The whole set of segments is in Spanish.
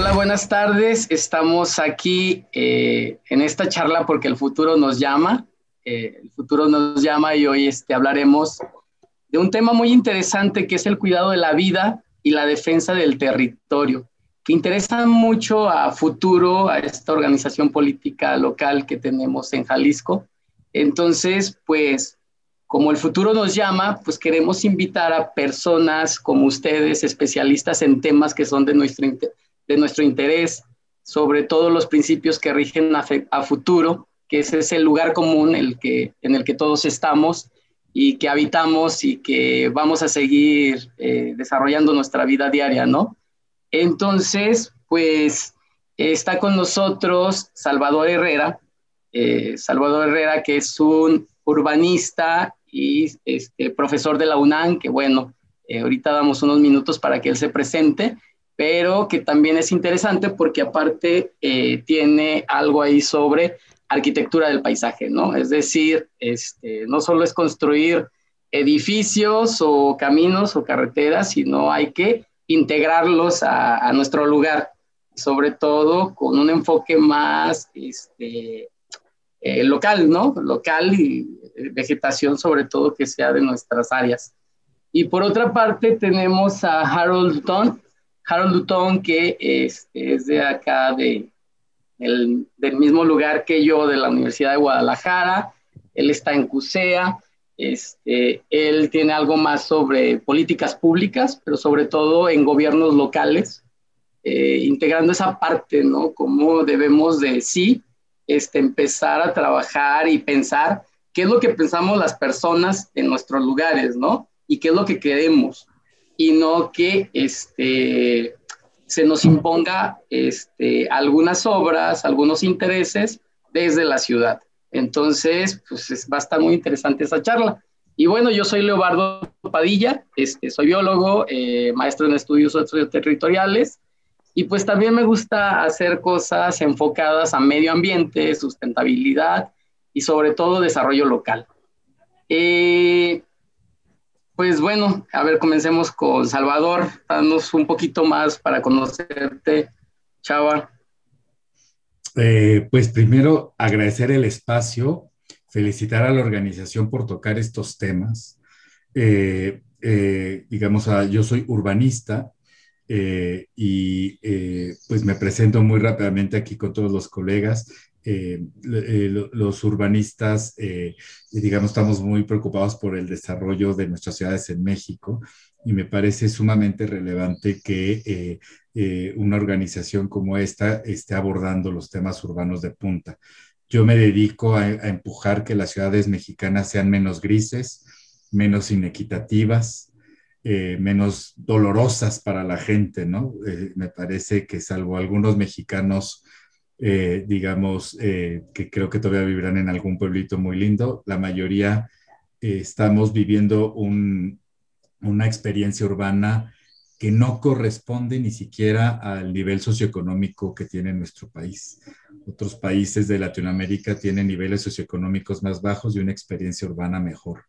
Hola, buenas tardes. Estamos aquí eh, en esta charla porque el futuro nos llama. Eh, el futuro nos llama y hoy este, hablaremos de un tema muy interesante que es el cuidado de la vida y la defensa del territorio, que interesa mucho a futuro, a esta organización política local que tenemos en Jalisco. Entonces, pues, como el futuro nos llama, pues queremos invitar a personas como ustedes, especialistas en temas que son de nuestro, de nuestro interés, sobre todos los principios que rigen a, futuro, que ese es el lugar común el que, en el que todos estamos y que habitamos y que vamos a seguir eh, desarrollando nuestra vida diaria, ¿no? Entonces, pues está con nosotros Salvador Herrera, eh, Salvador Herrera, que es un urbanista y este, profesor de la UNAM, que bueno, eh, ahorita damos unos minutos para que él se presente, pero que también es interesante porque aparte tiene algo ahí sobre arquitectura del paisaje, ¿no? Es decir, este, no solo es construir edificios o caminos o carreteras, sino hay que integrarlos a, nuestro lugar, sobre todo con un enfoque más este, eh, local, ¿no? Local y vegetación sobre todo que sea de nuestras áreas. Y por otra parte tenemos a Harold Dutton, Harold Dutton que este, es de acá de, del mismo lugar que yo, de la Universidad de Guadalajara. Él está en CUSEA. Este, él tiene algo más sobre políticas públicas, pero sobre todo en gobiernos locales, eh, integrando esa parte, ¿no? Cómo debemos de sí este, empezar a trabajar y pensar qué es lo que pensamos las personas en nuestros lugares, ¿no? Y qué es lo que queremos. Y no que este, se nos imponga este, algunas obras, algunos intereses desde la ciudad. Entonces, pues va a estar muy interesante esa charla. Y bueno, yo soy Leobardo Padilla, este, soy biólogo, eh, maestro en estudios territoriales y pues también me gusta hacer cosas enfocadas a medio ambiente, sustentabilidad y sobre todo desarrollo local. Eh, pues bueno, a ver, comencemos con Salvador. Danos un poquito más para conocerte, Chava. Eh, pues primero agradecer el espacio, felicitar a la organización por tocar estos temas. Eh, eh, digamos, ah, yo soy urbanista y pues me presento muy rápidamente aquí con todos los colegas. Eh, eh, los urbanistas, eh, digamos, estamos muy preocupados por el desarrollo de nuestras ciudades en México y me parece sumamente relevante que una organización como esta esté abordando los temas urbanos de punta. Yo me dedico a, empujar que las ciudades mexicanas sean menos grises, menos inequitativas, menos dolorosas para la gente, ¿no? me parece que salvo algunos mexicanos eh, digamos, eh, que creo que todavía vivirán en algún pueblito muy lindo. La mayoría eh, estamos viviendo una experiencia urbana que no corresponde ni siquiera al nivel socioeconómico que tiene nuestro país. Otros países de Latinoamérica tienen niveles socioeconómicos más bajos y una experiencia urbana mejor.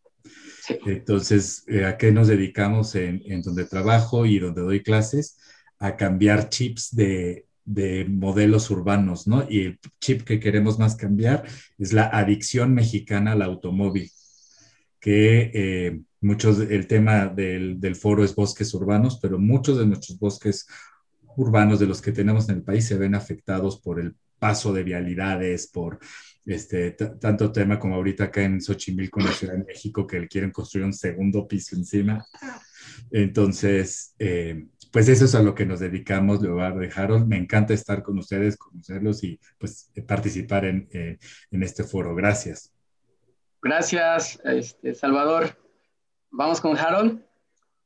Entonces, ¿a qué nos dedicamos en, en donde trabajo y donde doy clases? A cambiar chips de, de modelos urbanos, ¿no? Y el chip que queremos más cambiar es la adicción mexicana al automóvil, que eh, muchos, el tema del, del, foro es bosques urbanos, pero muchos de nuestros bosques urbanos de los que tenemos en el país se ven afectados por el paso de vialidades, por este, tanto tema como ahorita acá en Xochimilco, en la Ciudad de México, que quieren construir un segundo piso encima. Entonces, eh, pues eso es a lo que nos dedicamos, Leobardo y Harold. Me encanta estar con ustedes, conocerlos y pues participar en, eh, en este foro. Gracias. Gracias, este, Salvador. Vamos con Harold.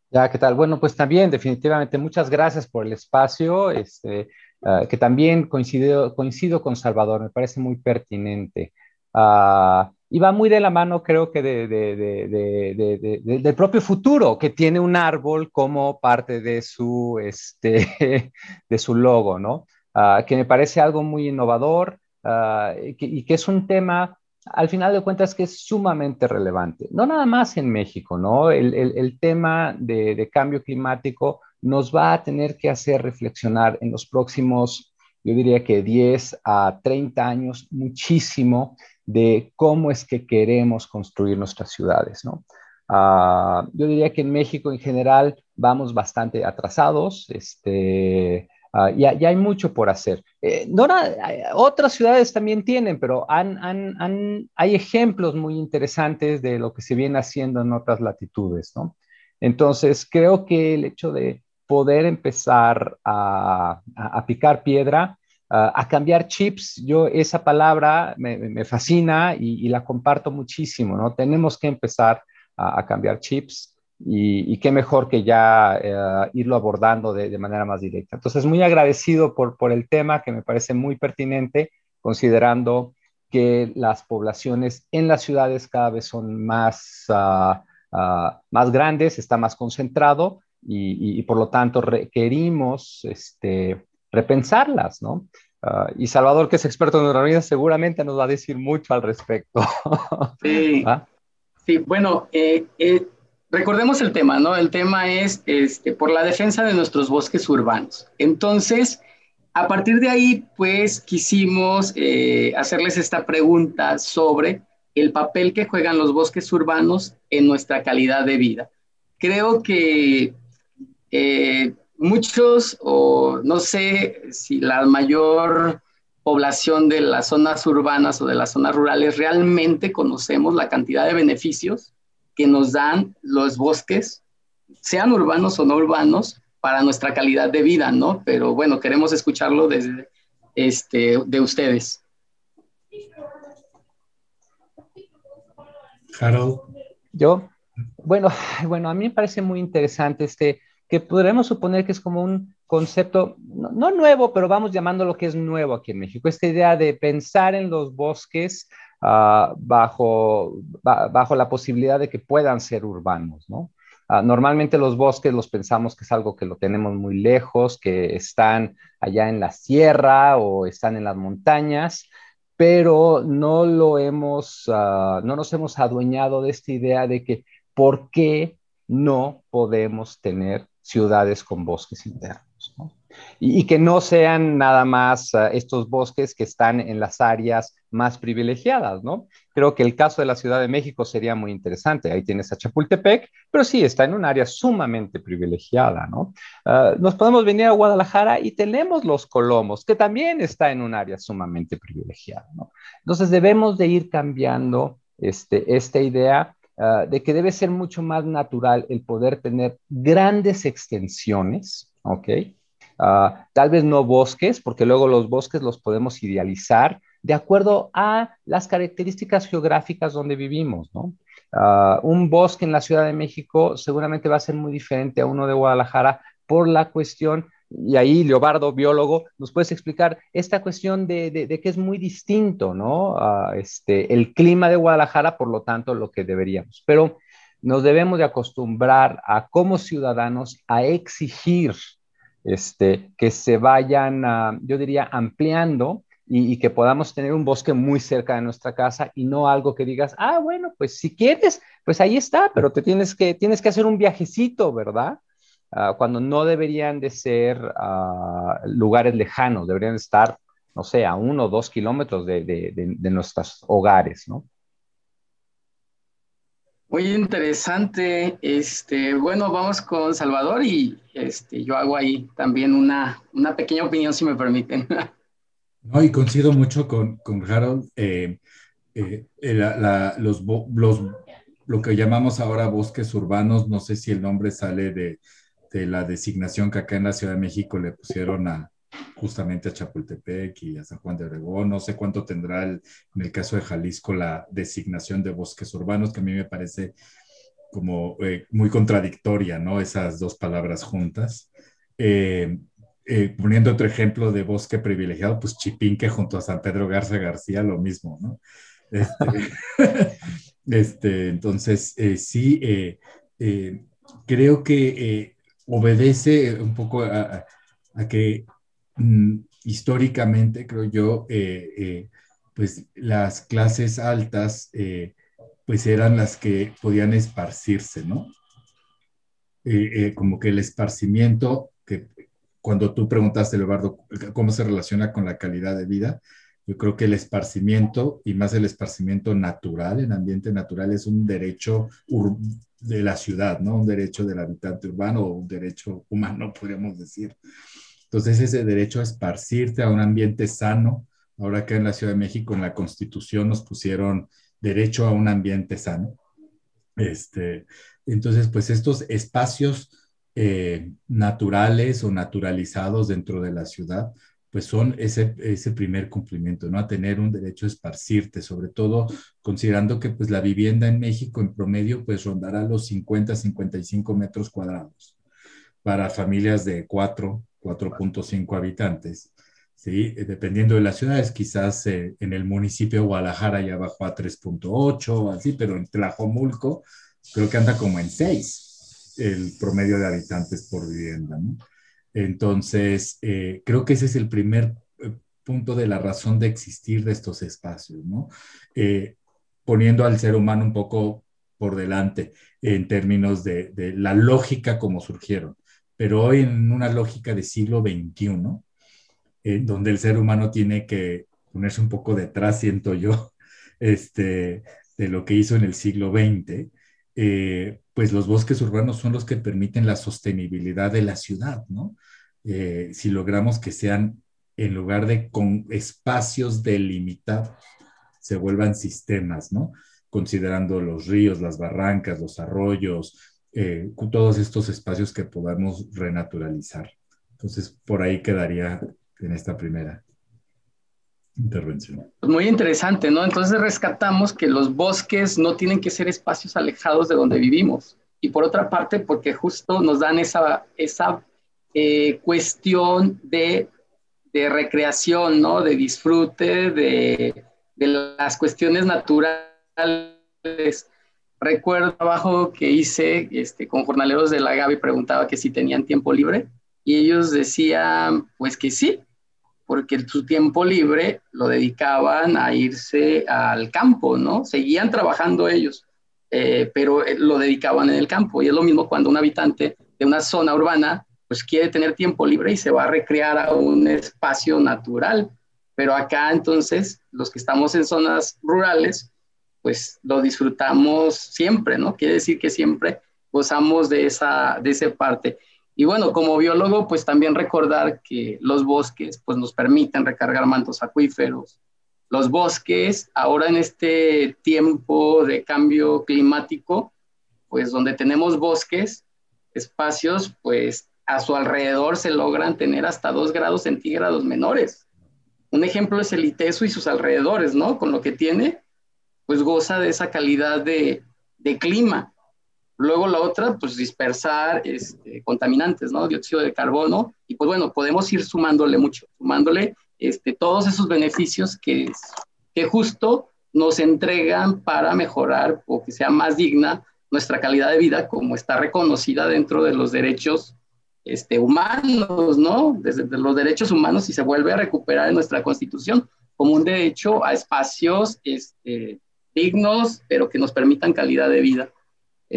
Ya, ¿qué tal? Bueno, pues también definitivamente muchas gracias por el espacio, este, uh, que también coincido, coincido con Salvador, me parece muy pertinente. Uh, y va muy de la mano, creo que, de, de, del propio futuro, que tiene un árbol como parte de su, este, de su logo, ¿no? Uh, que me parece algo muy innovador uh, y, que, es un tema, al final de cuentas, que es sumamente relevante. No nada más en México, ¿no? El tema de, cambio climático nos va a tener que hacer reflexionar en los próximos, yo diría que 10 a 30 años, muchísimo de cómo es que queremos construir nuestras ciudades, ¿no? Ah, yo diría que en México en general vamos bastante atrasados, este, uh, y, hay mucho por hacer. Eh, otras ciudades también tienen, pero han, han, hay ejemplos muy interesantes de lo que se viene haciendo en otras latitudes, ¿no? Entonces, creo que el hecho de poder empezar a, a, picar piedra, a cambiar chips, yo esa palabra me, me fascina y, y, la comparto muchísimo, ¿no? Tenemos que empezar a, cambiar chips y, qué mejor que ya eh, irlo abordando de, manera más directa. Entonces, muy agradecido por, por el tema que me parece muy pertinente, considerando que las poblaciones en las ciudades cada vez son más, ah, ah, más grandes, está más concentrado y, por lo tanto requerimos este, repensarlas, ¿no? Ah, y Salvador, que es experto en neurología, seguramente nos va a decir mucho al respecto. Sí. Sí, bueno, eh, eh, recordemos el tema, ¿no? El tema es este, por la defensa de nuestros bosques urbanos. Entonces, a partir de ahí, pues quisimos eh, hacerles esta pregunta sobre el papel que juegan los bosques urbanos en nuestra calidad de vida. Creo que muchos, o no sé si la mayor población de las zonas urbanas o de las zonas rurales realmente conocemos la cantidad de beneficios que nos dan los bosques, sean urbanos o no urbanos, para nuestra calidad de vida, ¿no? Pero bueno, queremos escucharlo desde este, de ustedes. Harold. Yo, bueno, bueno, a mí me parece muy interesante este, que podremos suponer que es como un concepto, no, nuevo, pero vamos llamando lo que es nuevo aquí en México, esta idea de pensar en los bosques ah, bajo, bajo la posibilidad de que puedan ser urbanos, ¿no? Ah, normalmente los bosques los pensamos que es algo que lo tenemos muy lejos, que están allá en la sierra o están en las montañas, pero no lo hemos, ah, no nos hemos adueñado de esta idea de que por qué no podemos tener ciudades con bosques internos. Y, que no sean nada más ah, estos bosques que están en las áreas más privilegiadas, ¿no? Creo que el caso de la Ciudad de México sería muy interesante. Ahí tienes a Chapultepec, pero sí, está en un área sumamente privilegiada, ¿no? Ah, nos podemos venir a Guadalajara y tenemos los Colomos, que también está en un área sumamente privilegiada, ¿no? Entonces debemos de ir cambiando este, esta idea Ah, de que debe ser mucho más natural el poder tener grandes extensiones, ¿ok? Ah, tal vez no bosques, porque luego los bosques los podemos idealizar de acuerdo a las características geográficas donde vivimos, ¿no? Ah, un bosque en la Ciudad de México seguramente va a ser muy diferente a uno de Guadalajara por la cuestión y ahí Leobardo, biólogo, nos puedes explicar esta cuestión de, que es muy distinto, ¿no? este, el clima de Guadalajara, por lo tanto, lo que deberíamos. Pero nos debemos de acostumbrar a, como ciudadanos, a exigir este, que se vayan, yo diría, ampliando y, y, que podamos tener un bosque muy cerca de nuestra casa y no algo que digas, ah, bueno, pues si quieres, pues ahí está, pero te tienes que, tienes que hacer un viajecito, ¿verdad? Ah, cuando no deberían de ser ah, lugares lejanos, deberían estar, no sé, a uno o dos kilómetros de, nuestros hogares, ¿no? Muy interesante. Este, bueno, vamos con Salvador y este, yo hago ahí también una, una pequeña opinión, si me permiten. No, y coincido mucho con, con Harold. Eh, eh, los, los, lo que llamamos ahora bosques urbanos, no sé si el nombre sale de, de la designación que acá en la Ciudad de México le pusieron a justamente a Chapultepec y a San Juan de Obregón. No sé cuánto tendrá en el caso de Jalisco la designación de bosques urbanos, que a mí me parece como eh, muy contradictoria, ¿no? Esas dos palabras juntas. Eh, eh, poniendo otro ejemplo de bosque privilegiado, pues Chipinque junto a San Pedro Garza García, lo mismo, ¿no? Este, este entonces, sí, creo que obedece un poco a, que mm, históricamente, creo yo, eh, eh, pues las clases altas, eh, pues eran las que podían esparcirse, ¿no? como que el esparcimiento, que cuando tú preguntaste, Eduardo, cómo se relaciona con la calidad de vida, yo creo que el esparcimiento, y más el esparcimiento natural, en ambiente natural, es un derecho de la ciudad, ¿no? Un derecho del habitante urbano o un derecho humano, podríamos decir. Entonces, ese derecho a esparcirte a un ambiente sano, ahora acá en la Ciudad de México, en la Constitución nos pusieron derecho a un ambiente sano. Este, entonces, pues estos espacios eh, naturales o naturalizados dentro de la ciudad, pues son ese, ese primer cumplimiento, ¿no? A tener un derecho a esparcirte, sobre todo considerando que pues la vivienda en México en promedio pues rondará los 50, 55 metros cuadrados para familias de 4, 4.5 habitantes. ¿sí? Dependiendo de las ciudades, quizás eh, en el municipio de Guadalajara ya bajó a 3.8 así, pero en Tlajomulco creo que anda como en 6 el promedio de habitantes por vivienda. ¿no? Entonces, eh, creo que ese es el primer eh, punto de la razón de existir de estos espacios, ¿no? Eh, poniendo al ser humano un poco por delante en términos de, la lógica como surgieron, pero hoy en una lógica de siglo XXI, donde el ser humano tiene que ponerse un poco detrás, siento yo, este, de lo que hizo en el siglo XX, eh, pues los bosques urbanos son los que permiten la sostenibilidad de la ciudad, ¿no? Eh, si logramos que sean, en lugar de con espacios delimitados, se vuelvan sistemas, ¿no? Considerando los ríos, las barrancas, los arroyos, eh, todos estos espacios que podamos renaturalizar. Entonces, por ahí quedaría en esta primera intervención. Pues muy interesante, ¿no? Entonces rescatamos que los bosques no tienen que ser espacios alejados de donde vivimos. Y por otra parte, porque justo nos dan esa, esa eh, cuestión de, de, recreación, ¿no? De disfrute, de, de las cuestiones naturales. Recuerdo un trabajo que hice este, con jornaleros de la Gaby, preguntaba que si tenían tiempo libre y ellos decían, pues que sí, porque su tiempo libre lo dedicaban a irse al campo, ¿no? Seguían trabajando ellos, eh, pero eh, lo dedicaban en el campo. Y es lo mismo cuando un habitante de una zona urbana, pues quiere tener tiempo libre y se va a recrear a un espacio natural. Pero acá entonces, los que estamos en zonas rurales, pues lo disfrutamos siempre, ¿no? Quiere decir que siempre gozamos de esa, de esa parte. Y bueno, como biólogo, pues también recordar que los bosques pues nos permiten recargar mantos acuíferos. Los bosques, ahora en este tiempo de cambio climático, pues donde tenemos bosques, espacios, pues a su alrededor se logran tener hasta 2 grados centígrados menores. Un ejemplo es el ITESO y sus alrededores, ¿no? Con lo que tiene, pues goza de esa calidad de, de clima. Luego la otra, pues dispersar este, contaminantes, ¿no? Dióxido de carbono. Y pues bueno, podemos ir sumándole mucho, sumándole este, todos esos beneficios que, que justo nos entregan para mejorar o que sea más digna nuestra calidad de vida, como está reconocida dentro de los derechos este, humanos, ¿no? Desde los derechos humanos y se vuelve a recuperar en nuestra constitución como un derecho a espacios este, dignos, pero que nos permitan calidad de vida.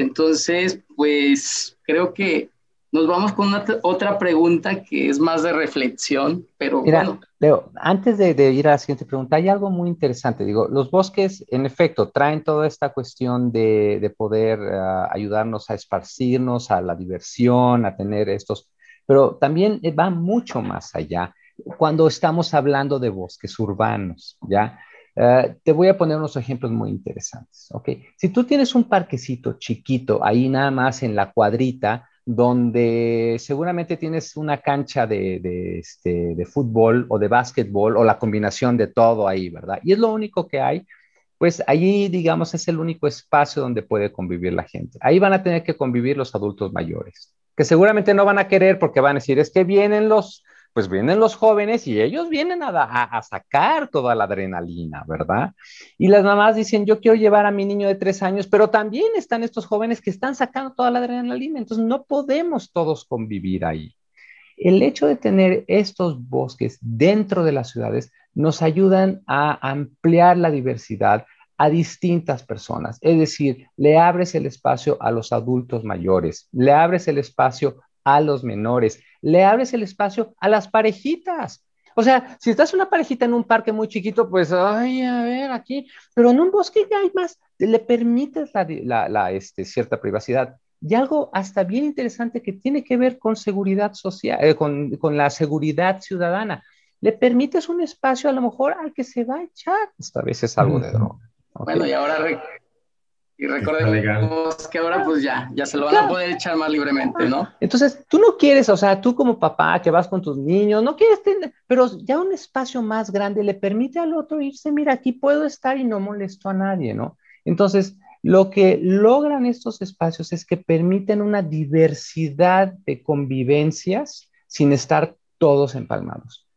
Entonces, pues creo que nos vamos con otra pregunta que es más de reflexión, pero bueno. Leo, antes de, ir a la siguiente pregunta, hay algo muy interesante. Digo, los bosques, en efecto, traen toda esta cuestión de, poder ah, ayudarnos a esparcirnos, a la diversión, a tener estos, pero también va mucho más allá cuando estamos hablando de bosques urbanos, ¿ya? Eh, te voy a poner unos ejemplos muy interesantes, ¿ok? Si tú tienes un parquecito chiquito ahí nada más en la cuadrita, donde seguramente tienes una cancha de, este, de fútbol o de básquetbol o la combinación de todo ahí, ¿verdad? Y es lo único que hay, pues allí, digamos, es el único espacio donde puede convivir la gente. Ahí van a tener que convivir los adultos mayores, que seguramente no van a querer porque van a decir, es que vienen los pues vienen los jóvenes y ellos vienen a, sacar toda la adrenalina, ¿verdad? Y las mamás dicen, yo quiero llevar a mi niño de tres años, pero también están estos jóvenes que están sacando toda la adrenalina, entonces no podemos todos convivir ahí. El hecho de tener estos bosques dentro de las ciudades nos ayudan a ampliar la diversidad, a distintas personas. Es decir, le abres el espacio a los adultos mayores, le abres el espacio a los menores, le abres el espacio a las parejitas. O sea, si estás una parejita en un parque muy chiquito, pues, ay, a ver, aquí, pero en un bosque ya hay más, le permites la, este, cierta privacidad. Y algo hasta bien interesante que tiene que ver con seguridad social, eh, con, con, la seguridad ciudadana. Le permites un espacio a lo mejor al que se va a echar, esta vez es algo de droga. Bueno, y ahora y recordemos que ahora pues ya, ya se lo van a poder echar más libremente, ¿no? Entonces, tú no quieres, o sea, tú como papá que vas con tus niños, no quieres tener, pero ya un espacio más grande le permite al otro irse, mira, aquí puedo estar y no molesto a nadie, ¿no? Entonces, lo que logran estos espacios es que permiten una diversidad de convivencias sin estar todos empalmados.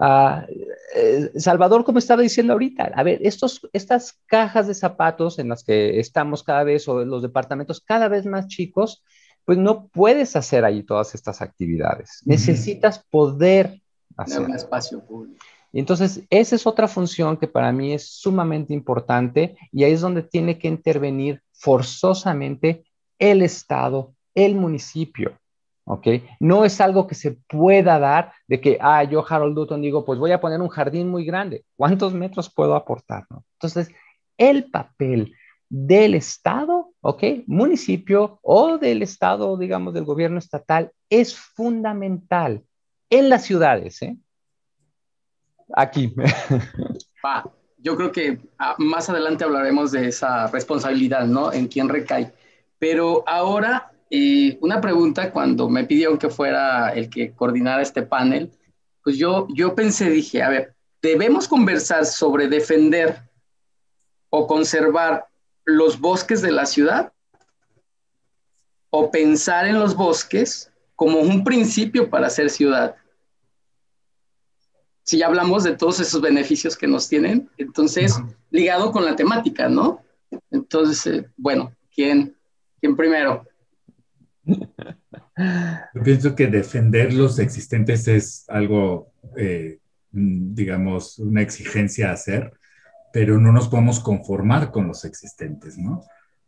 Eh, Salvador, como estaba diciendo ahorita, a ver, estos, estas cajas de zapatos en las que estamos cada vez o los departamentos cada vez más chicos, pues no puedes hacer ahí todas estas actividades. Necesitas poder hacer un espacio público. Y entonces, esa es otra función que para mí es sumamente importante y ahí es donde tiene que intervenir forzosamente el Estado, el municipio. ¿Ok? No es algo que se pueda dar de que, ah, yo Harold Dutton digo, pues voy a poner un jardín muy grande. ¿Cuántos metros puedo aportar? No? Entonces, el papel del Estado, ¿ok? Municipio o del Estado, digamos, del gobierno estatal, es fundamental en las ciudades, ¿eh? Aquí. yo creo que ah, más adelante hablaremos de esa responsabilidad, ¿no? En quién recae. Pero ahora y una pregunta cuando me pidieron que fuera el que coordinara este panel, pues yo, yo pensé, dije, a ver, debemos conversar sobre defender o conservar los bosques de la ciudad o pensar en los bosques como un principio para ser ciudad. Si ya hablamos de todos esos beneficios que nos tienen, entonces, ligado con la temática, ¿no? Entonces, eh, bueno, ¿quién, ¿quién primero? Yo pienso que defender los existentes es algo, eh, digamos, una exigencia a hacer, pero no nos podemos conformar con los existentes, ¿no?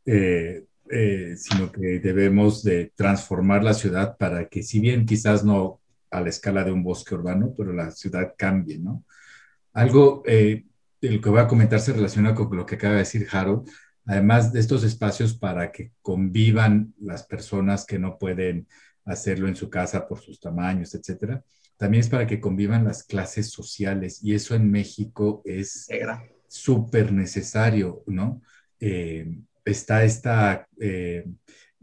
Eh, eh, sino que debemos de transformar la ciudad para que, si bien quizás no a la escala de un bosque urbano, pero la ciudad cambie, ¿no? Algo lo que voy a comentar se relaciona con lo que acaba de decir Harold, además de estos espacios para que convivan las personas que no pueden hacerlo en su casa por sus tamaños, etcétera, también es para que convivan las clases sociales y eso en México es súper necesario, ¿no? Eh, está esta, eh,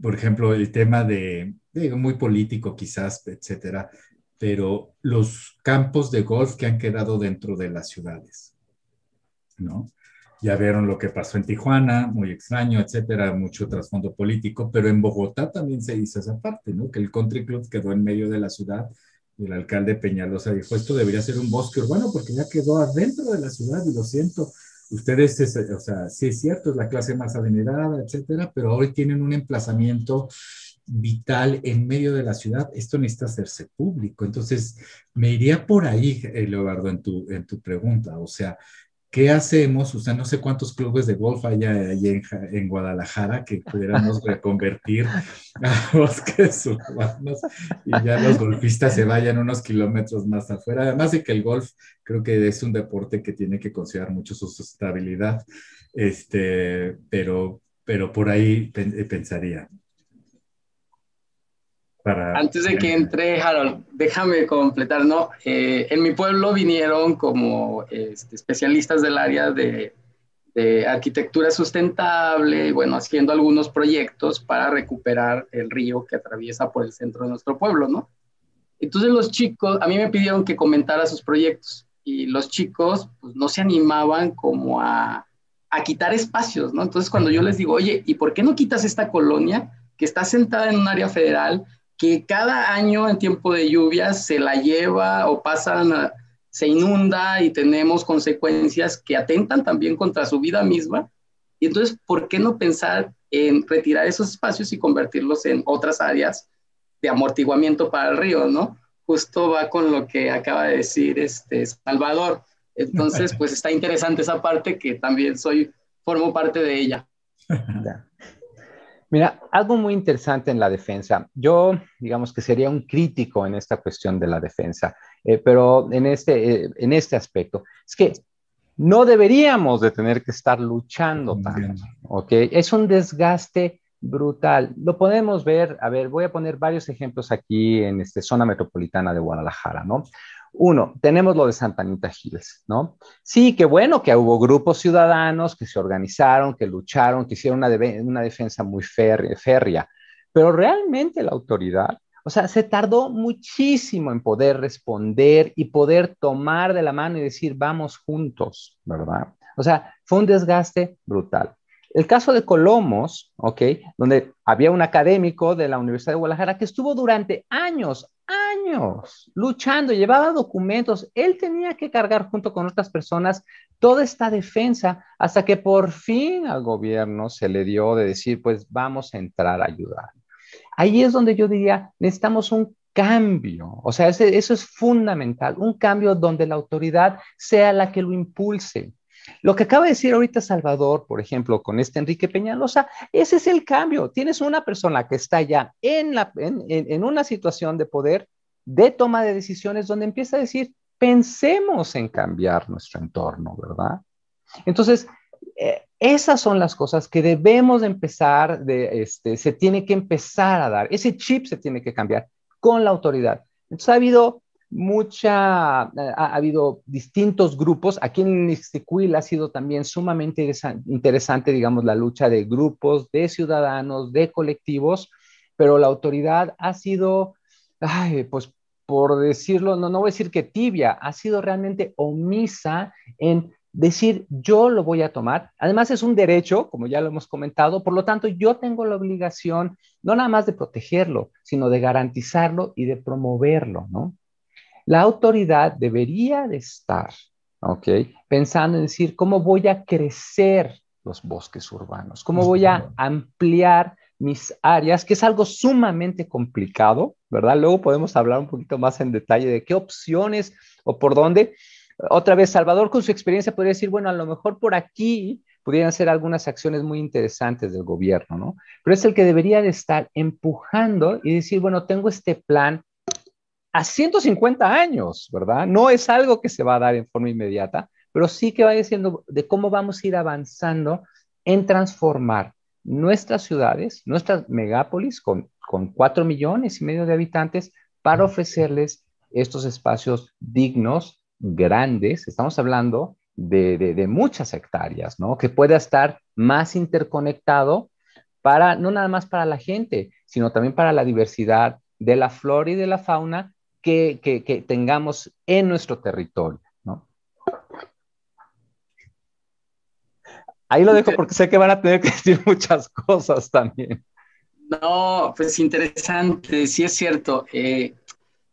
por ejemplo, el tema de, de, muy político quizás, etcétera, pero los campos de golf que han quedado dentro de las ciudades, ¿no? Ya vieron lo que pasó en Tijuana, muy extraño, etcétera, mucho trasfondo político, pero en Bogotá también se hizo esa parte, ¿no? Que el country club quedó en medio de la ciudad y el alcalde Peñalosa dijo, esto debería ser un bosque urbano porque ya quedó adentro de la ciudad y lo siento, ustedes, o sea, sí es cierto, es la clase más adinerada, etcétera, pero hoy tienen un emplazamiento vital en medio de la ciudad, esto necesita hacerse público. Entonces, me iría por ahí, Leobardo, en tu, en tu pregunta. O sea, ¿qué hacemos? O sea, no sé cuántos clubes de golf hay ahí en, Guadalajara que pudiéramos reconvertir a bosques urbanos y ya los golfistas se vayan unos kilómetros más afuera. Además de que el golf creo que es un deporte que tiene que considerar mucho su sustentabilidad, este, pero, pero por ahí pensaría. Antes de que entre Harold, déjame completar, ¿no? Eh, en mi pueblo vinieron como este, especialistas del área de, de, arquitectura sustentable, bueno, haciendo algunos proyectos para recuperar el río que atraviesa por el centro de nuestro pueblo, ¿no? Entonces los chicos, a mí me pidieron que comentara sus proyectos y los chicos pues, no se animaban como a, a quitar espacios, ¿no? Entonces cuando yo les digo, oye, ¿y por qué no quitas esta colonia que está sentada en un área federal? Que cada año en tiempo de lluvias se la lleva o pasan, se inunda y tenemos consecuencias que atentan también contra su vida misma. Y entonces, ¿por qué no pensar en retirar esos espacios y convertirlos en otras áreas de amortiguamiento para el río, ¿no? Justo va con lo que acaba de decir este Salvador. Entonces, pues está interesante esa parte que también soy formo parte de ella. Mira, algo muy interesante en la defensa. Yo, digamos que sería un crítico en esta cuestión de la defensa, eh, pero en este, eh, en este aspecto, es que no deberíamos de tener que estar luchando tanto, ¿ok? Es un desgaste brutal. Lo podemos ver, a ver, voy a poner varios ejemplos aquí en esta zona metropolitana de Guadalajara, ¿no? Uno, tenemos lo de Santa Anita Hills, ¿no? Sí, qué bueno que hubo grupos ciudadanos que se organizaron, que lucharon, que hicieron una, una defensa muy férrea, pero realmente la autoridad, o sea, se tardó muchísimo en poder responder y poder tomar de la mano y decir, vamos juntos, ¿verdad? O sea, fue un desgaste brutal. El caso de Colomos, ¿ok? Donde había un académico de la Universidad de Guadalajara que estuvo durante años, luchando, llevaba documentos, él tenía que cargar junto con otras personas toda esta defensa hasta que por fin al gobierno se le dio de decir, pues vamos a entrar a ayudar. Ahí es donde yo diría, necesitamos un cambio, o sea, eso es fundamental, un cambio donde la autoridad sea la que lo impulse, lo que acaba de decir ahorita Salvador, por ejemplo, con este Enrique Peñalosa, ese es el cambio. Tienes una persona que está ya en, una situación de poder, de toma de decisiones, donde empieza a decir, pensemos en cambiar nuestro entorno, ¿verdad? Entonces, eh, esas son las cosas que debemos empezar, de, este, se tiene que empezar a dar, ese chip se tiene que cambiar con la autoridad. Entonces, ha habido mucha, eh, ha, habido distintos grupos. Aquí en Ixtiquil ha sido también sumamente interesante, digamos, la lucha de grupos, de ciudadanos, de colectivos, pero la autoridad ha sido, pues por decirlo, no, no voy a decir que tibia, ha sido realmente omisa en decir yo lo voy a tomar. Además es un derecho, como ya lo hemos comentado, por lo tanto yo tengo la obligación no nada más de protegerlo, sino de garantizarlo y de promoverlo, ¿no? La autoridad debería de estar, ¿ok? Pensando en decir, ¿cómo voy a crecer los bosques urbanos? ¿Cómo voy a ampliar mis áreas? Que es algo sumamente complicado, ¿verdad? Luego podemos hablar un poquito más en detalle de qué opciones o por dónde. Otra vez, Salvador con su experiencia podría decir, bueno, a lo mejor por aquí pudieran ser algunas acciones muy interesantes del gobierno, ¿no? Pero es el que debería de estar empujando y decir, bueno, tengo este plan, a 150 años, ¿verdad? No es algo que se va a dar en forma inmediata, pero sí que va diciendo de cómo vamos a ir avanzando en transformar nuestras ciudades, nuestras megápolis con, con 4 millones y medio de habitantes para ofrecerles estos espacios dignos, grandes. Estamos hablando de, de, muchas hectáreas, ¿no? Que pueda estar más interconectado para, no nada más para la gente, sino también para la diversidad de la flora y de la fauna que, tengamos en nuestro territorio. ¿no? Ahí lo dejo porque sé que van a tener que decir muchas cosas también. No, pues interesante, sí es cierto. Eh,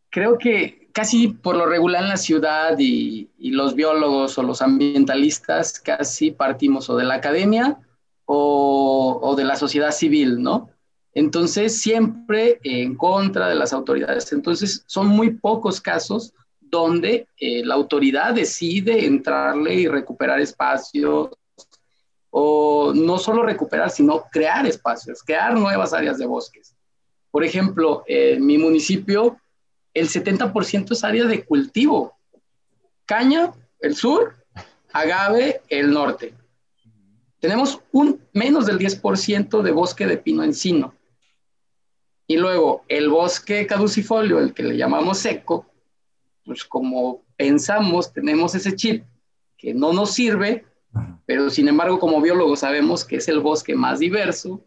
creo que casi por lo regular en la ciudad y, los biólogos o los ambientalistas casi partimos o de la academia o, o de la sociedad civil, ¿no? Entonces, siempre en contra de las autoridades. Entonces, son muy pocos casos donde eh, la autoridad decide entrarle y recuperar espacios, o no solo recuperar, sino crear espacios, crear nuevas áreas de bosques. Por ejemplo, en mi municipio, el 70% es área de cultivo. Caña, el sur, agave, el norte. Tenemos un menos del 10% de bosque de pino encino. Y luego el bosque caducifolio, el que le llamamos seco, pues como pensamos, tenemos ese chip que no nos sirve, pero sin embargo como biólogos sabemos que es el bosque más diverso,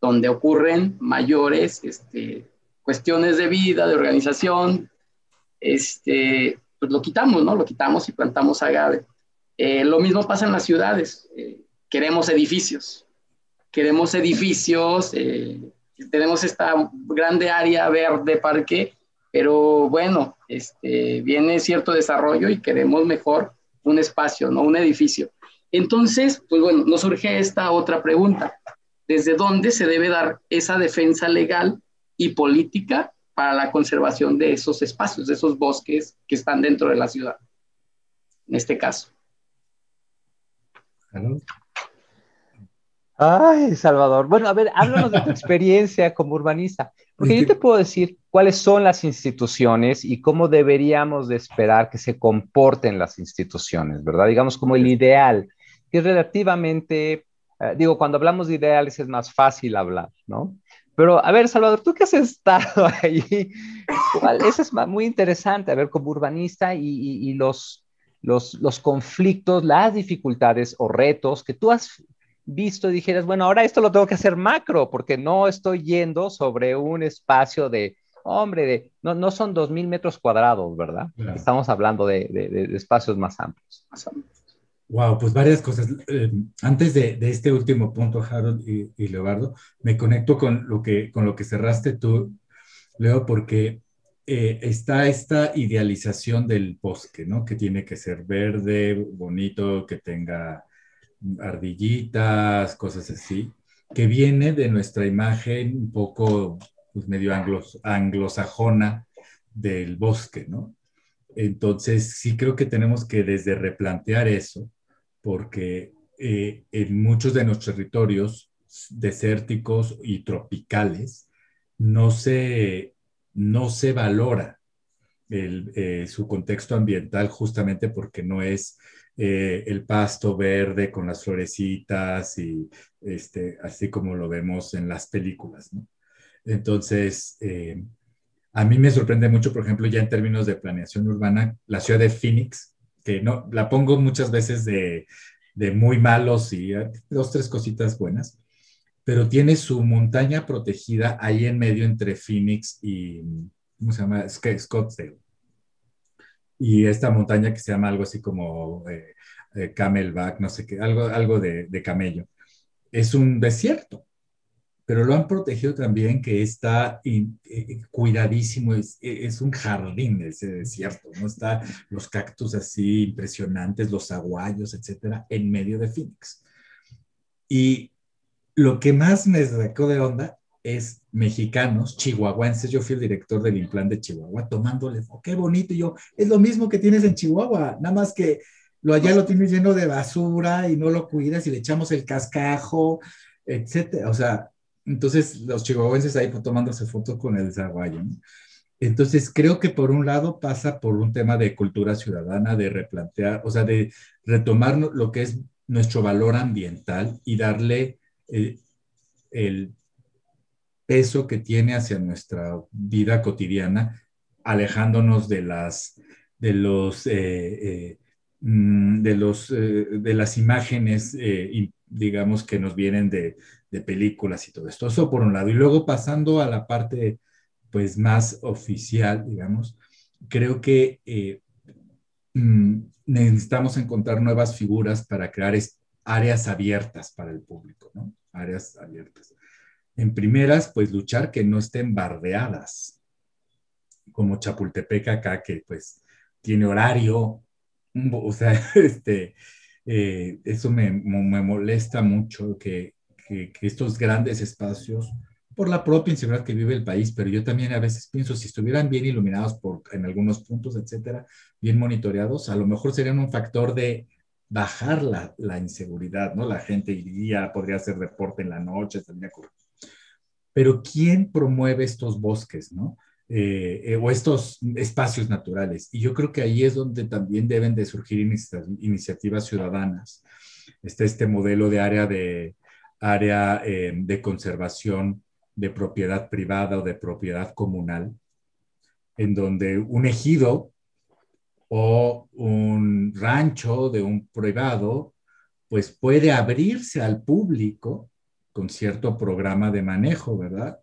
donde ocurren mayores este, cuestiones de vida, de organización, este, pues lo quitamos, ¿no? Lo quitamos y plantamos agave. Eh, lo mismo pasa en las ciudades. Eh, queremos edificios. Queremos edificios eh, tenemos esta grande área verde parque, pero bueno, este, viene cierto desarrollo y queremos mejor un espacio, no un edificio. Entonces, pues bueno, nos surge esta otra pregunta. ¿Desde dónde se debe dar esa defensa legal y política para la conservación de esos espacios, de esos bosques que están dentro de la ciudad? En este caso. Ay, Salvador. Bueno, a ver, háblanos de tu experiencia como urbanista, porque yo te puedo decir cuáles son las instituciones y cómo deberíamos de esperar que se comporten las instituciones, ¿verdad? Digamos como el ideal, que es relativamente, eh, digo, cuando hablamos de ideales es más fácil hablar, ¿no? Pero, a ver, Salvador, tú que has estado ahí, eso es muy interesante, a ver, como urbanista y, y, y los, los, los conflictos, las dificultades o retos que tú has visto y dijeras, bueno, ahora esto lo tengo que hacer macro, porque no estoy yendo sobre un espacio de, hombre, de, no, no son dos mil metros cuadrados, ¿verdad? Estamos hablando de, de, espacios más amplios. Wow, pues varias cosas. Eh, antes de, este último punto, Harold y, y, Leobardo, me conecto con lo que, con lo que cerraste tú, Leo, porque eh, está esta idealización del bosque, ¿no? Que tiene que ser verde, bonito, que tenga ardillitas, cosas así, que viene de nuestra imagen un poco pues, medio anglos, anglosajona del bosque, ¿no? Entonces, sí creo que tenemos que desde replantear eso, porque eh, en muchos de nuestros territorios desérticos y tropicales no se, no se valora eh, su contexto ambiental justamente porque no es eh, el pasto verde con las florecitas y este, así como lo vemos en las películas. Entonces, eh, a mí me sorprende mucho, por ejemplo, ya en términos de planeación urbana, la ciudad de Phoenix, que no, la pongo muchas veces de, de muy malos y eh, dos, tres cositas buenas, pero tiene su montaña protegida ahí en medio entre Phoenix y, ¿cómo se llama? Scottsdale y esta montaña que se llama algo así como eh, eh, Camelback, no sé qué, algo, algo de, camello. Es un desierto, pero lo han protegido también que está eh, cuidadísimo, es, es, un jardín ese desierto, ¿no? Está los cactus así impresionantes, los aguayos, etcétera, en medio de Phoenix. Y lo que más me sacó de onda es mexicanos, chihuahuenses. Yo fui el director del implante de Chihuahua, tomándole, oh, qué bonito. Y yo, es lo mismo que tienes en Chihuahua, nada más que lo allá lo tienes lleno de basura y no lo cuidas y le echamos el cascajo, etcétera. O sea, entonces los chihuahuenses ahí tomándose fotos con el zaguayo. Entonces, creo que por un lado pasa por un tema de cultura ciudadana, de replantear, o sea, de retomar lo que es nuestro valor ambiental y darle eh, el peso que tiene hacia nuestra vida cotidiana, alejándonos de las, de los, eh, eh, mm, de, los de las imágenes, digamos, que nos vienen de, de, películas y todo esto. Eso por un lado. Y luego pasando a la parte, pues, más oficial, digamos, creo que mm, necesitamos encontrar nuevas figuras para crear áreas abiertas para el público, ¿no? Áreas abiertas. En primeras, pues luchar que no estén bardeadas, como Chapultepec acá, que pues tiene horario, o sea, este, eh, eso me, me, molesta mucho que, que, estos grandes espacios, por la propia inseguridad que vive el país, pero yo también a veces pienso, si estuvieran bien iluminados por, en algunos puntos, etcétera, bien monitoreados, a lo mejor serían un factor de bajar la, la inseguridad, ¿no? La gente iría, podría hacer deporte en la noche, tendría pero ¿quién promueve estos bosques, no? Eh, eh, o estos espacios naturales. Y yo creo que ahí es donde también deben de surgir iniciativas ciudadanas. Está este modelo de área de, área, eh, de conservación de propiedad privada o de propiedad comunal, en donde un ejido o un rancho de un privado, pues puede abrirse al público con cierto programa de manejo, ¿verdad?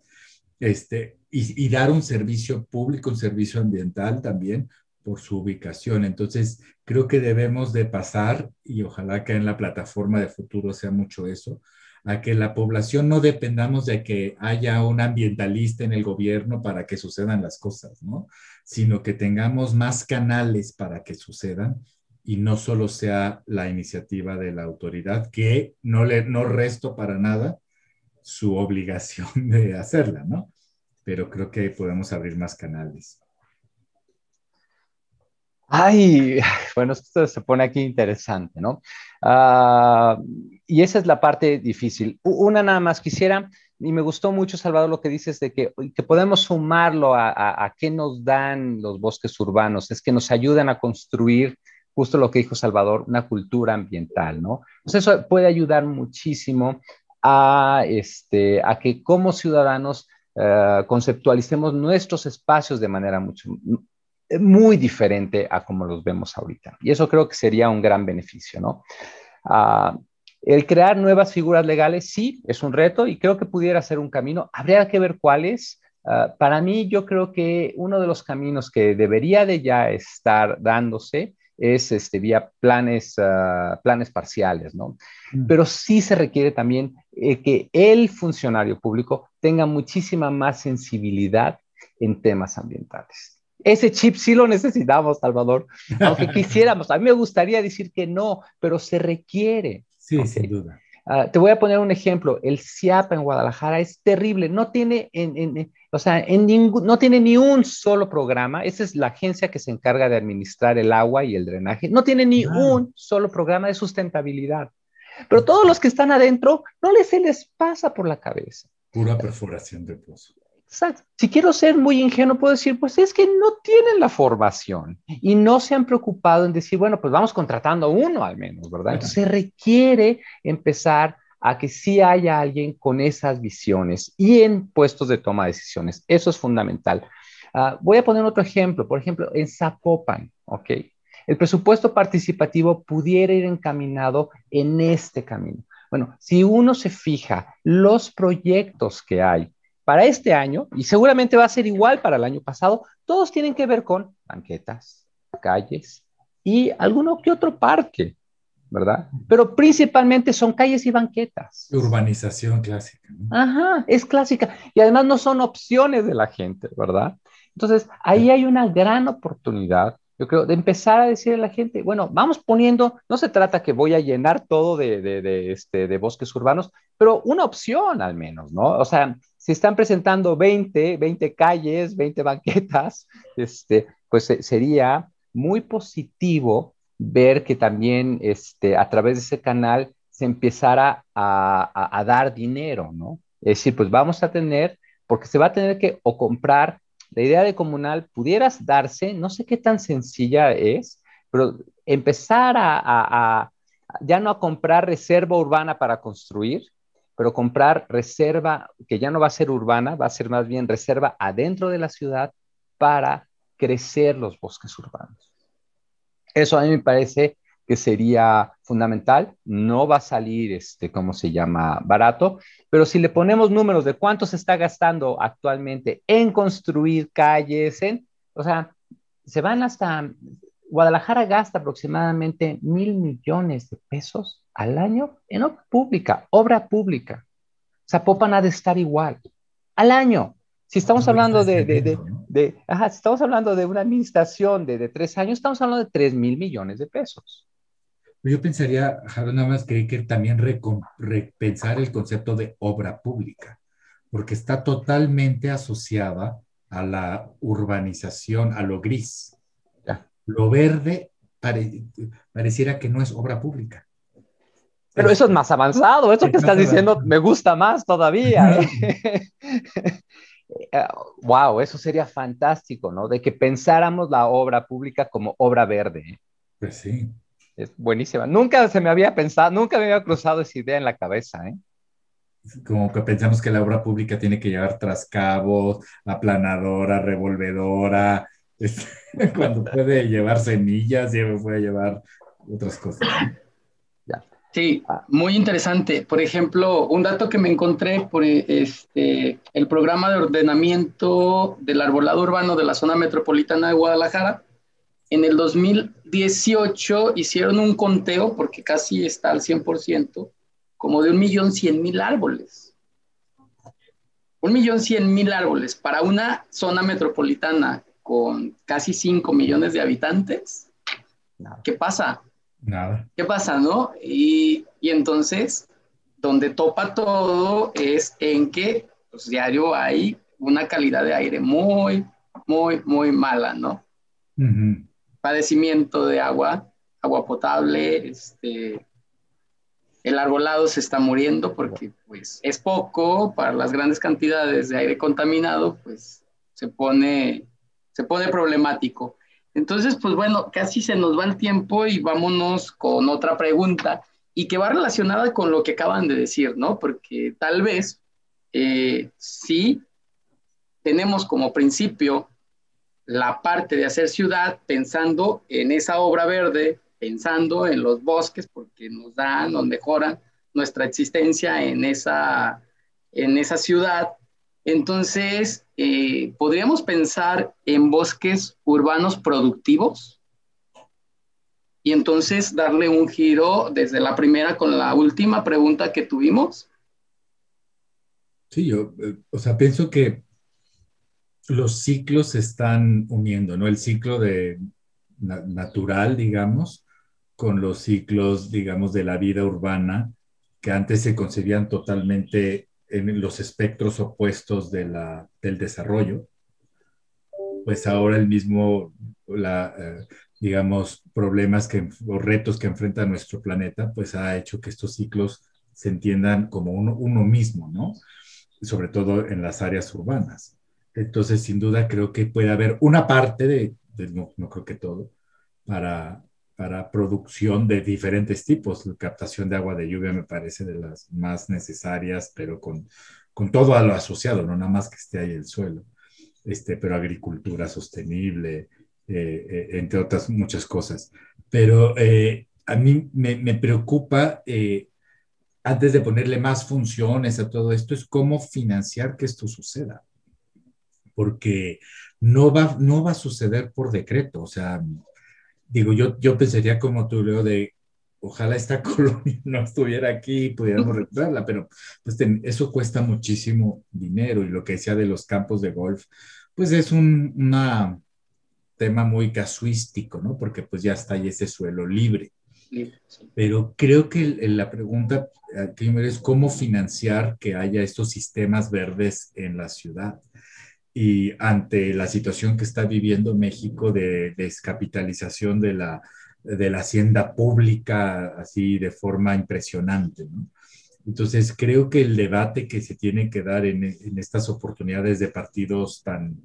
Este, y, dar un servicio público, un servicio ambiental también por su ubicación. Entonces, creo que debemos de pasar, y ojalá que en la plataforma de futuro sea mucho eso, a que la población no dependamos de que haya un ambientalista en el gobierno para que sucedan las cosas, ¿no? Sino que tengamos más canales para que sucedan y no solo sea la iniciativa de la autoridad, que no le no resto para nada, su obligación de hacerla, ¿no? Pero creo que podemos abrir más canales. Ay, bueno, esto se pone aquí interesante, ¿no? Ah, y esa es la parte difícil. Una nada más quisiera, y me gustó mucho, Salvador, lo que dices de que, podemos sumarlo a, qué nos dan los bosques urbanos, es que nos ayudan a construir justo lo que dijo Salvador, una cultura ambiental, ¿no? Entonces eso puede ayudar muchísimo a, este, a que como ciudadanos uh, conceptualicemos nuestros espacios de manera mucho, muy diferente a como los vemos ahorita. Y eso creo que sería un gran beneficio, ¿no? Uh, el crear nuevas figuras legales, sí, es un reto y creo que pudiera ser un camino. Habría que ver cuáles. Uh, para mí, yo creo que uno de los caminos que debería de ya estar dándose es este, vía planes, uh, planes parciales, ¿no? Mm. Pero sí se requiere también eh, que el funcionario público tenga muchísima más sensibilidad en temas ambientales. Ese chip sí lo necesitamos, Salvador, aunque quisiéramos. A mí me gustaría decir que no, pero se requiere. Sí, sin duda. Uh, te voy a poner un ejemplo. El CIAPA en Guadalajara es terrible. No tiene, en, en, o sea, en no tiene ni un solo programa. Esa es la agencia que se encarga de administrar el agua y el drenaje. No tiene ni ah. un solo programa de sustentabilidad. Pero todos los que están adentro, no les se les pasa por la cabeza. Pura perforación de pozo. Exacto. Si quiero ser muy ingenuo, puedo decir, pues es que no tienen la formación y no se han preocupado en decir, bueno, pues vamos contratando uno al menos, ¿verdad? Entonces se requiere empezar a que sí haya alguien con esas visiones y en puestos de toma de decisiones. Eso es fundamental. Uh, voy a poner otro ejemplo. Por ejemplo, en Zapopan, ¿ok? El presupuesto participativo pudiera ir encaminado en este camino. Bueno, si uno se fija los proyectos que hay para este año, y seguramente va a ser igual para el año pasado, todos tienen que ver con banquetas, calles y alguno que otro parque, ¿verdad? Pero principalmente son calles y banquetas. Urbanización clásica. Ajá, es clásica. Y además no son opciones de la gente, ¿verdad? Entonces, ahí hay una gran oportunidad yo creo, de empezar a decirle a la gente, bueno, vamos poniendo, no se trata que voy a llenar todo de, de, de, este, de bosques urbanos, pero una opción al menos, ¿no? O sea, si están presentando 20, 20 calles, 20 banquetas, este, pues sería muy positivo ver que también este, a través de ese canal se empezara a, a, a dar dinero, ¿no? Es decir, pues vamos a tener, porque se va a tener que o comprar la idea de comunal pudieras darse, no sé qué tan sencilla es, pero empezar a, ya no a comprar reserva urbana para construir, pero comprar reserva que ya no va a ser urbana, va a ser más bien reserva adentro de la ciudad para crecer los bosques urbanos. Eso a mí me parece que sería fundamental. No va a salir, este, ¿cómo se llama? Barato, pero si le ponemos números de cuánto se está gastando actualmente en construir calles, en, o sea, se van hasta, Guadalajara gasta aproximadamente mil millones de pesos al año en obra pública, obra pública. Zapopan ha de estar igual, al año. Si estamos hablando de, de, de, de ajá, si estamos hablando de una administración de, de tres años, estamos hablando de tres mil millones de pesos. Yo pensaría, Jaro, nada más que hay que también repensar el concepto de obra pública, porque está totalmente asociada a la urbanización, a lo gris. Lo verde pareciera que no es obra pública. Pero eso es más avanzado, eso que estás diciendo me gusta más todavía. wow, eso sería fantástico, ¿no? De que pensáramos la obra pública como obra verde. ¿eh? Pues sí. Es buenísima. Nunca se me había pensado, nunca me había cruzado esa idea en la cabeza, ¿eh? Como que pensamos que la obra pública tiene que llevar trascabos, aplanadora, revolvedora, cuando puede llevar semillas, puede llevar otras cosas. Sí, muy interesante. Por ejemplo, un dato que me encontré por este, el programa de ordenamiento del arbolado urbano de la zona metropolitana de Guadalajara en el 2018 hicieron un conteo, porque casi está al 100%, como de un millón cien mil árboles. Un millón cien mil árboles para una zona metropolitana con casi 5 millones de habitantes. ¿Qué pasa? Nada. ¿Qué pasa, no? Y, y entonces, donde topa todo es en que pues, diario hay una calidad de aire muy, muy, muy mala, ¿no? padecimiento de agua, agua potable, este, el arbolado se está muriendo porque pues es poco para las grandes cantidades de aire contaminado, pues se pone, se pone problemático. Entonces, pues bueno, casi se nos va el tiempo y vámonos con otra pregunta y que va relacionada con lo que acaban de decir, ¿no? Porque tal vez eh, sí tenemos como principio la parte de hacer ciudad pensando en esa obra verde, pensando en los bosques, porque nos dan, nos mejoran nuestra existencia en esa, en esa ciudad. Entonces, eh, podríamos pensar en bosques urbanos productivos y entonces darle un giro desde la primera con la última pregunta que tuvimos. Sí, yo, eh, o sea, pienso que los ciclos se están uniendo, ¿no? El ciclo de natural, digamos, con los ciclos, digamos, de la vida urbana, que antes se concebían totalmente en los espectros opuestos de la, del desarrollo, pues ahora el mismo, la, eh, digamos, problemas que, o retos que enfrenta nuestro planeta, pues ha hecho que estos ciclos se entiendan como uno, mismo, ¿no? Sobre todo en las áreas urbanas. Entonces, sin duda, creo que puede haber una parte de, no, no, creo que todo, para, para producción de diferentes tipos. La captación de agua de lluvia me parece de las más necesarias, pero con, con todo a lo asociado, no nada más que esté ahí el suelo. Este, pero agricultura sostenible, eh, eh, entre otras muchas cosas. Pero eh, a mí me, preocupa, antes de ponerle más funciones a todo esto, es cómo financiar que esto suceda. Porque no va, no va a suceder por decreto. O sea, digo, yo, yo pensaría como tú, Leo, de ojalá esta colonia no estuviera aquí y pudiéramos recuperarla, pero pues eso cuesta muchísimo dinero y lo que decía de los campos de golf, pues es un, una, tema muy casuístico, ¿no? Porque pues ya está ahí ese suelo libre. Pero creo que la pregunta primero es cómo financiar que haya estos sistemas verdes en la ciudad. Y ante la situación que está viviendo México de descapitalización de la, de la hacienda pública así de forma impresionante, ¿no? Entonces, creo que el debate que se tiene que dar en, estas oportunidades de partidos tan,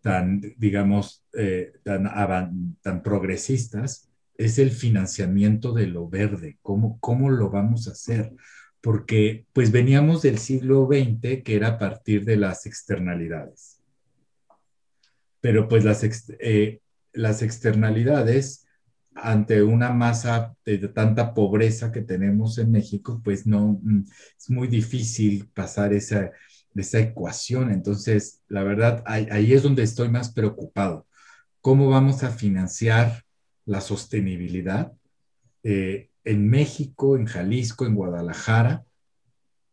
tan, digamos, eh, tan, tan progresistas, es el financiamiento de lo verde, ¿Cómo, cómo lo vamos a hacer, porque pues veníamos del siglo XX que era a partir de las externalidades, pero pues las, eh, las externalidades ante una masa de, tanta pobreza que tenemos en México, pues no, mm, es muy difícil pasar esa, esa ecuación. Entonces, la verdad, ahí, es donde estoy más preocupado. ¿Cómo vamos a financiar la sostenibilidad eh, en México, en Jalisco, en Guadalajara,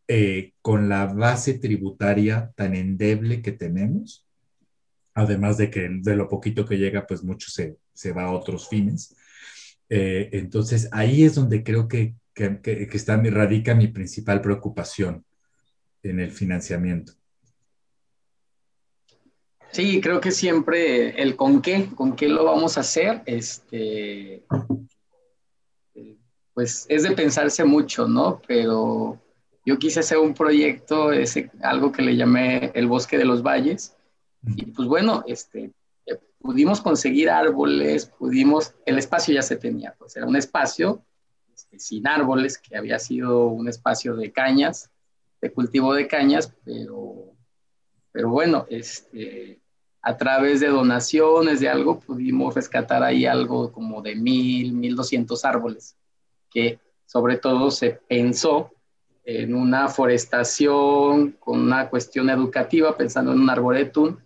eh, con la base tributaria tan endeble que tenemos? Además de que de lo poquito que llega, pues mucho se, se va a otros fines. Eh, entonces, ahí es donde creo que, que, que, que está, radica mi principal preocupación en el financiamiento. Sí, creo que siempre el con qué, con qué lo vamos a hacer, este, pues es de pensarse mucho, ¿no? Pero yo quise hacer un proyecto, ese, algo que le llamé el Bosque de los Valles, y pues bueno, este, pudimos conseguir árboles, pudimos, el espacio ya se tenía, pues era un espacio este, sin árboles, que había sido un espacio de cañas, de cultivo de cañas, pero, pero bueno, este, a través de donaciones, de algo, pudimos rescatar ahí algo como de mil, mil doscientos árboles, que sobre todo se pensó en una forestación con una cuestión educativa, pensando en un arboretum,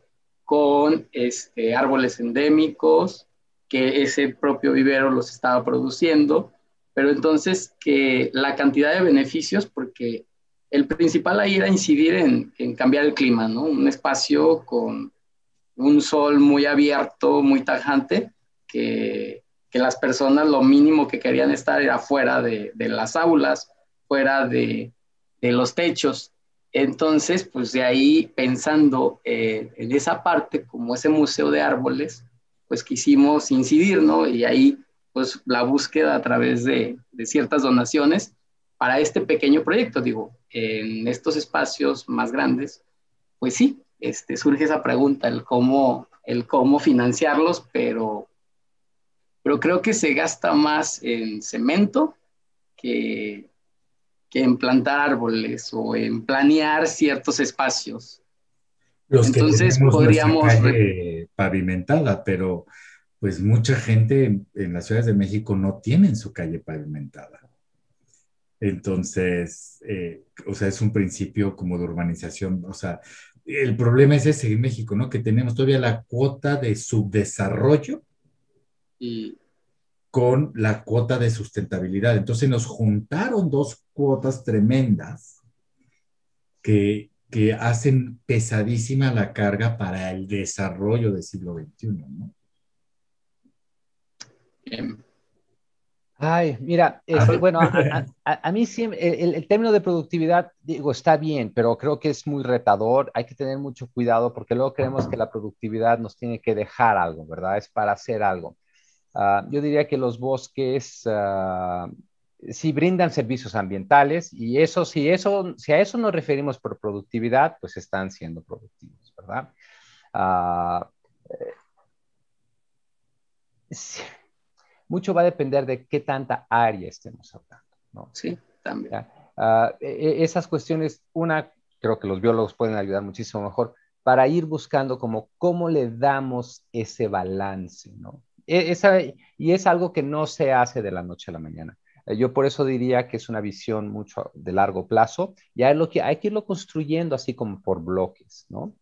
con este, árboles endémicos, que ese propio vivero los estaba produciendo, pero entonces que la cantidad de beneficios, porque el principal ahí era incidir en, cambiar el clima, ¿no? Un espacio con un sol muy abierto, muy tajante, que, las personas lo mínimo que querían estar era fuera de, las aulas, fuera de, los techos. Entonces, pues de ahí pensando eh, en esa parte, como ese museo de árboles, pues quisimos incidir, ¿no? Y ahí, pues la búsqueda a través de, de ciertas donaciones para este pequeño proyecto, digo, en estos espacios más grandes, pues sí, este, surge esa pregunta, el cómo, el cómo financiarlos, pero, pero creo que se gasta más en cemento que, que en plantar árboles o en planear ciertos espacios. Los Entonces podríamos... Calle pavimentada, pero pues mucha gente en las ciudades de México no tienen su calle pavimentada. Entonces, eh, o sea, es un principio como de urbanización. O sea, el problema es ese en México, ¿no? Que tenemos todavía la cuota de subdesarrollo y con la cuota de sustentabilidad. Entonces nos juntaron dos cuotas tremendas que, que hacen pesadísima la carga para el desarrollo del siglo XXI, ¿no? Bien. Ay, mira, este, bueno, a, mí sí, el, término de productividad, digo, está bien, pero creo que es muy retador. Hay que tener mucho cuidado porque luego creemos que la productividad nos tiene que dejar algo, ¿verdad? Es para hacer algo. Ah, yo diría que los bosques uh, sí brindan servicios ambientales y eso, si, eso, si a eso nos referimos por productividad, pues están siendo productivos, ¿verdad? Uh, sí mucho va a depender de qué tanta área estemos hablando. ¿no? Sí, también. Uh, esas cuestiones, una, creo que los biólogos pueden ayudar muchísimo mejor para ir buscando como cómo le damos ese balance, ¿no? E, esa, y es algo que no se hace de la noche a la mañana. Eh, yo por eso diría que es una visión mucho de largo plazo y hay, lo que, hay que irlo construyendo así como por bloques, ¿no?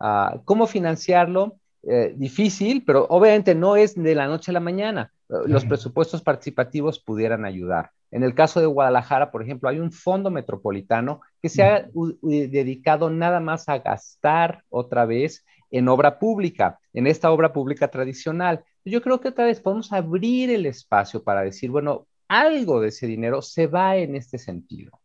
Uh, ¿Cómo financiarlo? Eh, difícil, pero obviamente no es de la noche a la mañana los presupuestos participativos pudieran ayudar. En el caso de Guadalajara, por ejemplo, hay un fondo metropolitano que se ha dedicado nada más a gastar otra vez en obra pública, en esta obra pública tradicional. Yo creo que otra vez podemos abrir el espacio para decir, bueno, algo de ese dinero se va en este sentido.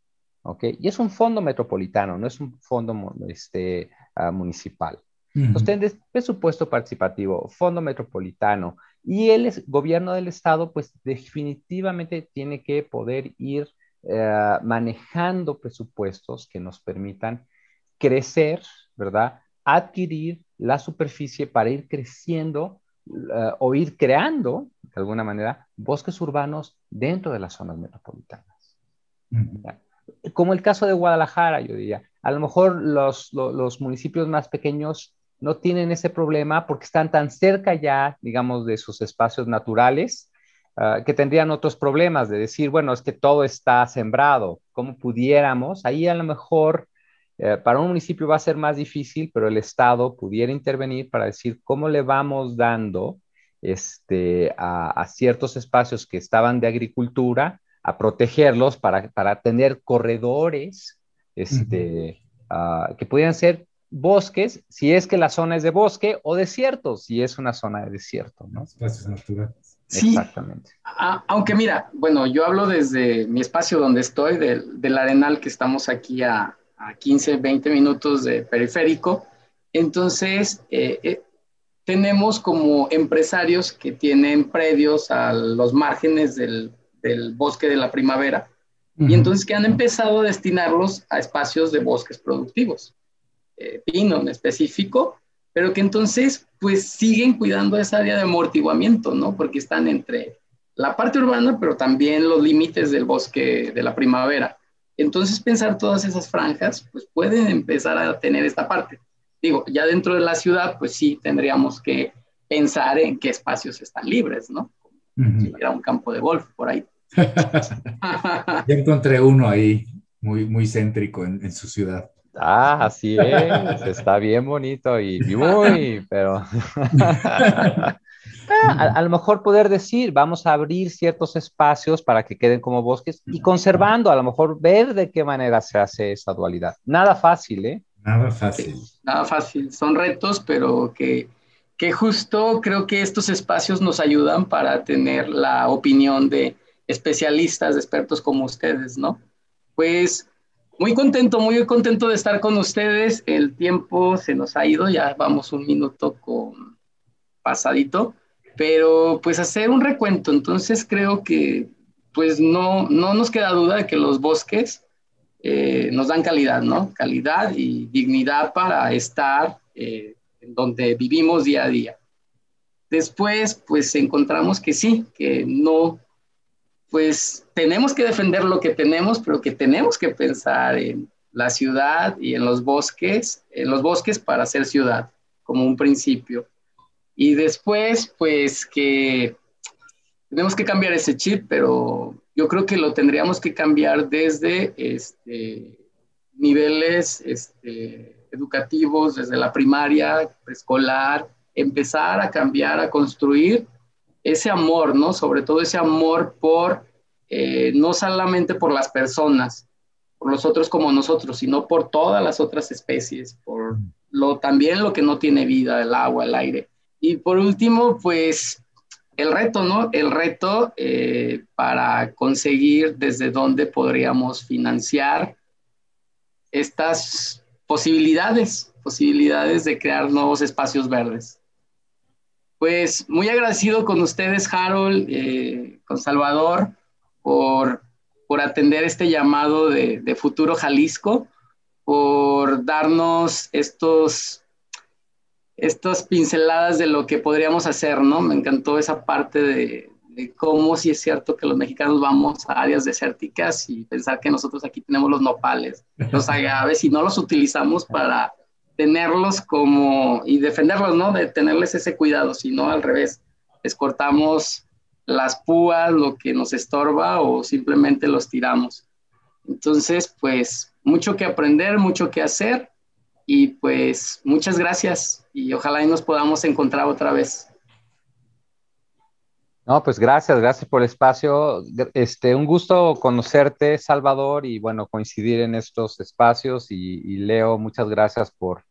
¿ok? Y es un fondo metropolitano, no es un fondo este, uh, municipal. Entonces, presupuesto participativo, fondo metropolitano, y el gobierno del estado, pues definitivamente tiene que poder ir eh, manejando presupuestos que nos permitan crecer, ¿verdad? Adquirir la superficie para ir creciendo eh, o ir creando, de alguna manera, bosques urbanos dentro de las zonas metropolitanas. Como el caso de Guadalajara, yo diría, a lo mejor los, los municipios más pequeños no tienen ese problema porque están tan cerca ya, digamos, de sus espacios naturales, ah, que tendrían otros problemas de decir, bueno, es que todo está sembrado, ¿cómo pudiéramos? Ahí a lo mejor eh, para un municipio va a ser más difícil, pero el Estado pudiera intervenir para decir cómo le vamos dando este, a, ciertos espacios que estaban de agricultura, a protegerlos para, tener corredores este, ah, que pudieran ser bosques, si es que la zona es de bosque, o desierto, si es una zona de desierto, ¿no? Espacios naturales. Sí, Exactamente. aunque mira, bueno, yo hablo desde mi espacio donde estoy, del, arenal que estamos aquí a, 15, 20 minutos de periférico. Entonces, eh, eh, tenemos como empresarios que tienen predios a los márgenes del, bosque de la primavera y entonces que han empezado a destinarlos a espacios de bosques productivos. Eh, pino en específico, pero que entonces pues siguen cuidando esa área de amortiguamiento, ¿no? Porque están entre la parte urbana, pero también los límites del bosque de la primavera. Entonces pensar todas esas franjas, pues pueden empezar a tener esta parte. Digo, ya dentro de la ciudad, pues sí tendríamos que pensar en qué espacios están libres, ¿no? Si hubiera un campo de golf por ahí. ya encontré uno ahí, muy, muy céntrico en, en su ciudad. Ah, así es, está bien bonito y muy, pero ah, a, lo mejor poder decir, vamos a abrir ciertos espacios para que queden como bosques y conservando, a lo mejor ver de qué manera se hace esa dualidad. Nada fácil, ¿eh? Nada fácil. nada fácil, son retos, pero que, que justo creo que estos espacios nos ayudan para tener la opinión de especialistas, de expertos como ustedes, ¿no? Pues muy contento, muy contento de estar con ustedes. El tiempo se nos ha ido, ya vamos un minuto con pasadito, pero pues hacer un recuento. Entonces creo que pues no, no nos queda duda de que los bosques eh, nos dan calidad, ¿no? Calidad y dignidad para estar eh, donde vivimos día a día. Después, pues encontramos que sí, que no, pues tenemos que defender lo que tenemos, pero que tenemos que pensar en la ciudad y en los bosques, en los bosques para ser ciudad, como un principio. Y después, pues que tenemos que cambiar ese chip, pero yo creo que lo tendríamos que cambiar desde este, niveles este, educativos, desde la primaria, preescolar, empezar a cambiar, a construir ese amor, ¿no? Sobre todo ese amor por, eh, no solamente por las personas, por nosotros como nosotros, sino por todas las otras especies, por lo, también lo que no tiene vida, el agua, el aire. Y por último, pues el reto, ¿no? El reto eh, para conseguir desde dónde podríamos financiar estas posibilidades, posibilidades de crear nuevos espacios verdes. Pues muy agradecido con ustedes, Harold, eh, con Salvador, por, por atender este llamado de, de Futuro Jalisco, por darnos estos estas pinceladas de lo que podríamos hacer, ¿no? Me encantó esa parte de, cómo si es cierto que los mexicanos vamos a áreas desérticas y pensar que nosotros aquí tenemos los nopales, los agaves y no los utilizamos para tenerlos como y defenderlos, ¿no? De tenerles ese cuidado, sino al revés, les cortamos las púas, lo que nos estorba o simplemente los tiramos. Entonces, pues mucho que aprender, mucho que hacer y pues muchas gracias y ojalá nos podamos encontrar otra vez. No, pues gracias, gracias por el espacio. Este, un gusto conocerte, Salvador, y bueno, coincidir en estos espacios. Y, Leo, muchas gracias por,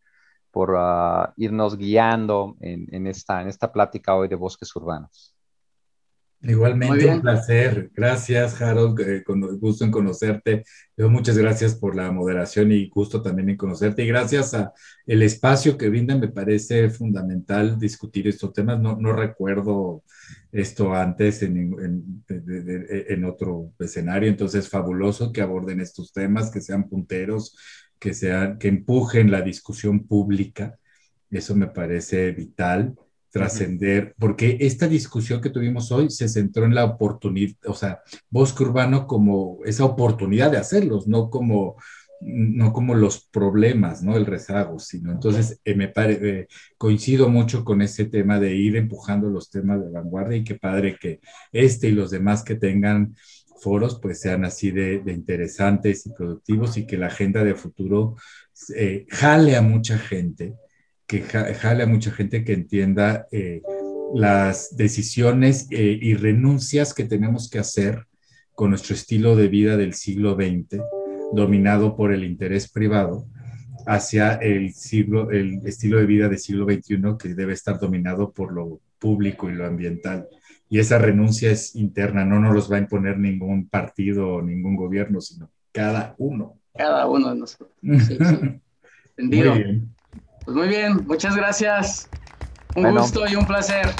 por ah, irnos guiando en, esta, en esta plática hoy de bosques urbanos. Igualmente, un placer. Gracias, Harold. Eh, con gusto en conocerte. muchas gracias por la moderación y gusto también en conocerte. Y gracias a el espacio que brinda, me parece fundamental discutir estos temas. No, no recuerdo esto antes en, en, otro escenario, entonces fabuloso que aborden estos temas, que sean punteros, que, sean, que empujen la discusión pública. Eso me parece vital trascender, porque esta discusión que tuvimos hoy se centró en la oportunidad, o sea, bosque urbano como esa oportunidad de hacerlos, no como no como los problemas, ¿no? El rezago, sino entonces eh, me eh, coincido mucho con ese tema de ir empujando los temas de vanguardia y qué padre que este y los demás que tengan foros pues sean así de, interesantes y productivos y que la agenda de futuro eh, jale a mucha gente que jale a mucha gente que entienda eh, las decisiones eh, y renuncias que tenemos que hacer con nuestro estilo de vida del siglo XX, dominado por el interés privado, hacia el, siglo, el estilo de vida del siglo XXI que debe estar dominado por lo público y lo ambiental. Y esa renuncia es interna, no nos los va a imponer ningún partido o ningún gobierno, sino cada uno. Cada uno de nosotros. Sí, Entendido. Pues muy bien, muchas gracias. Un gusto y un placer.